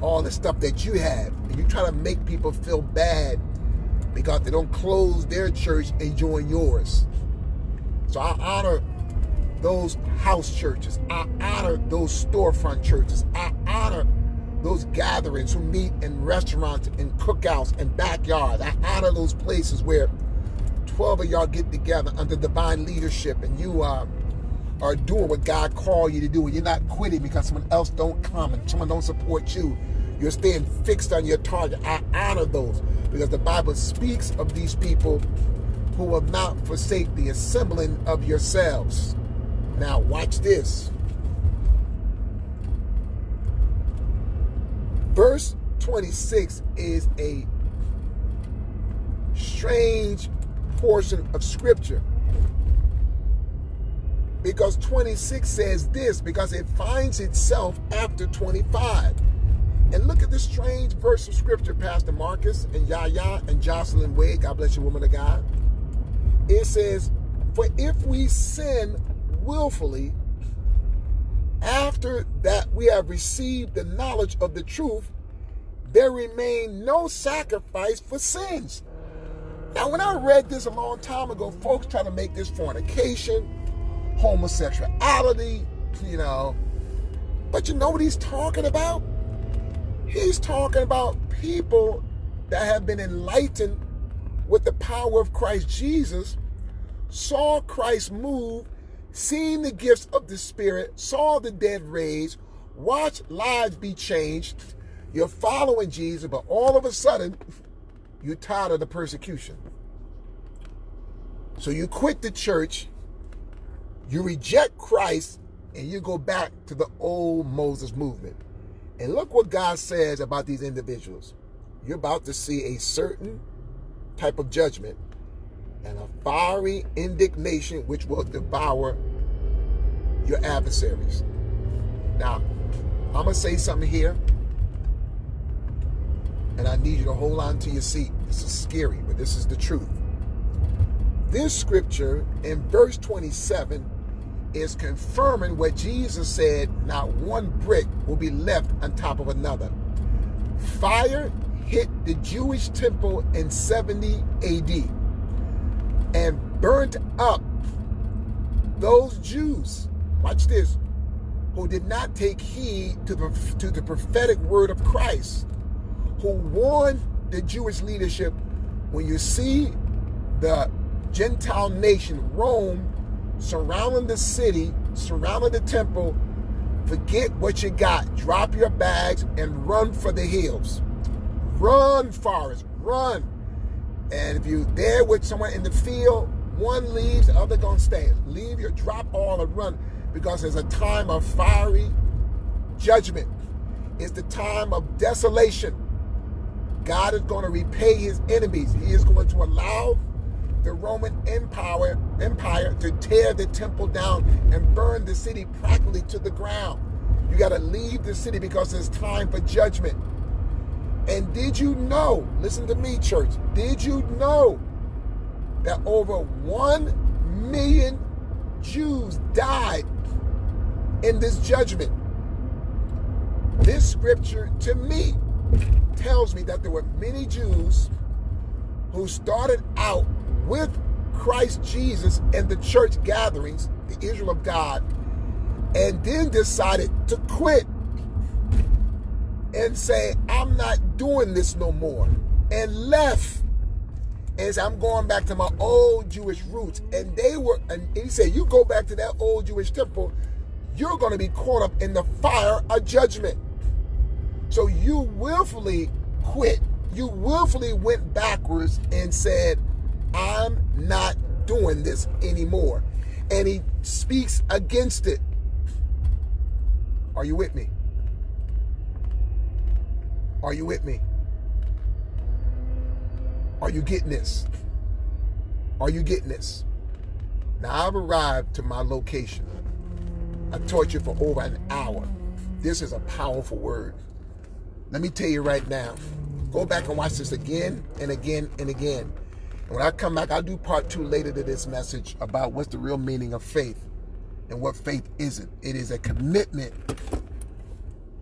all the stuff that you have. And you try to make people feel bad because they don't close their church and join yours. So i honor those house churches i honor those storefront churches i honor those gatherings who meet in restaurants and cookouts and backyards i honor those places where 12 of y'all get together under divine leadership and you uh, are doing what God called you to do and you're not quitting because someone else don't come and someone don't support you. You're staying fixed on your target. I honor those because the Bible speaks of these people who will not forsake the assembling of yourselves. Now watch this. Verse 26 is a strange portion of scripture. Because 26 says this, because it finds itself after 25. And look at this strange verse of scripture, Pastor Marcus and Yaya and Jocelyn Wade. God bless you, woman of God. It says, For if we sin willfully, after that we have received the knowledge of the truth, there remain no sacrifice for sins. Now, when I read this a long time ago, folks try to make this fornication, homosexuality, you know. But you know what he's talking about? He's talking about people that have been enlightened with the power of Christ Jesus, saw Christ move, seen the gifts of the Spirit, saw the dead raised, watched lives be changed. You're following Jesus, but all of a sudden, you're tired of the persecution. So you quit the church, you reject Christ, and you go back to the old Moses movement. And look what God says about these individuals. You're about to see a certain type of judgment and a fiery indignation which will devour your adversaries. Now, I'm going to say something here, and I need you to hold on to your seat. This is scary, but this is the truth. This scripture in verse 27 is confirming what Jesus said not one brick will be left on top of another. Fire, hit the Jewish temple in 70 AD and burnt up those Jews, watch this, who did not take heed to the, to the prophetic word of Christ, who warned the Jewish leadership when you see the Gentile nation, Rome, surrounding the city, surrounding the temple, forget what you got. Drop your bags and run for the hills. Run, Forrest, run. And if you're there with someone in the field, one leaves, the other gonna stay. Leave your drop all and run because there's a time of fiery judgment. It's the time of desolation. God is going to repay his enemies. He is going to allow the Roman Empire, Empire to tear the temple down and burn the city practically to the ground. You got to leave the city because it's time for judgment. And did you know, listen to me, church, did you know that over 1 million Jews died in this judgment? This scripture to me tells me that there were many Jews who started out with Christ Jesus in the church gatherings, the Israel of God, and then decided to quit and say, I'm not doing this no more, and left said, I'm going back to my old Jewish roots. And they were, and he said, You go back to that old Jewish temple, you're going to be caught up in the fire of judgment. So you willfully quit. You willfully went backwards and said, I'm not doing this anymore. And he speaks against it. Are you with me? Are you with me? Are you getting this? Are you getting this? Now I've arrived to my location. I taught you for over an hour. This is a powerful word. Let me tell you right now. Go back and watch this again and again and again. And when I come back, I'll do part two later to this message about what's the real meaning of faith and what faith isn't. It is a commitment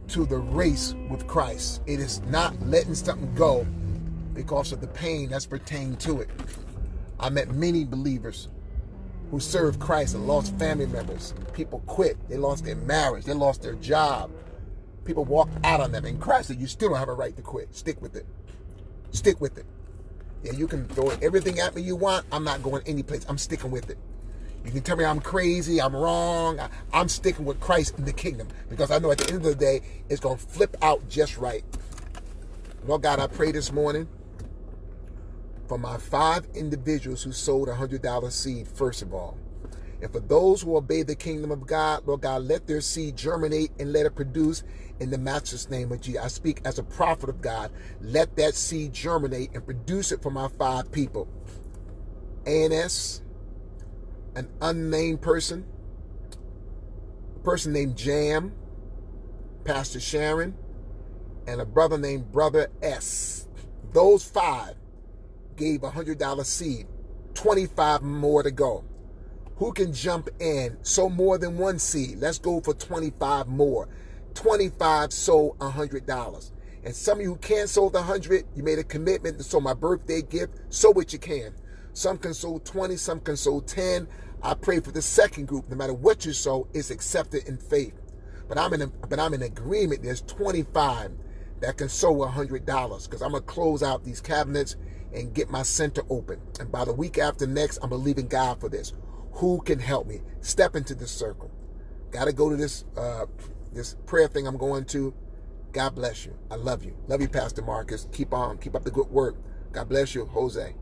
to the race with Christ. It is not letting something go because of the pain that's pertained to it. I met many believers who served Christ and lost family members. People quit. They lost their marriage. They lost their job. People walked out on them. And Christ you still don't have a right to quit. Stick with it. Stick with it. Yeah, you can throw everything at me you want. I'm not going any place. I'm sticking with it. You can tell me I'm crazy, I'm wrong. I, I'm sticking with Christ in the kingdom because I know at the end of the day, it's going to flip out just right. Lord God, I pray this morning for my five individuals who sold a $100 seed, first of all. And for those who obey the kingdom of God, Lord God, let their seed germinate and let it produce in the matchless name of Jesus. I speak as a prophet of God. Let that seed germinate and produce it for my five people. ANS, an unnamed person, a person named Jam, Pastor Sharon, and a brother named Brother S. Those five gave a $100 seed, 25 more to go. Who can jump in? So more than one seed. Let's go for 25 more. 25 sold $100. And some of you who can't sow the 100, you made a commitment to sow my birthday gift. Sow what you can. Some can sow 20, some can sow 10. I pray for the second group, no matter what you sow, is accepted in faith. But I'm in a, but I'm in agreement. There's 25 that can sow $100 because I'm gonna close out these cabinets and get my center open. And by the week after next, I'm believing God for this. Who can help me? Step into this circle. Got to go to this uh, this prayer thing I'm going to. God bless you. I love you. Love you, Pastor Marcus. Keep on. Keep up the good work. God bless you, Jose.